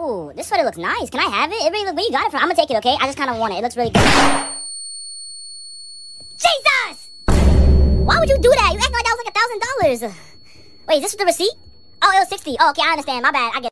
Ooh, this sweater looks nice. Can I have it? It really look, where you got it from? I'm gonna take it, okay? I just kind of want it. It looks really good. Jesus! Why would you do that? You acting like that was like a thousand dollars. Wait, is this the receipt? Oh, it was 60. Oh, okay, I understand. My bad. I get it.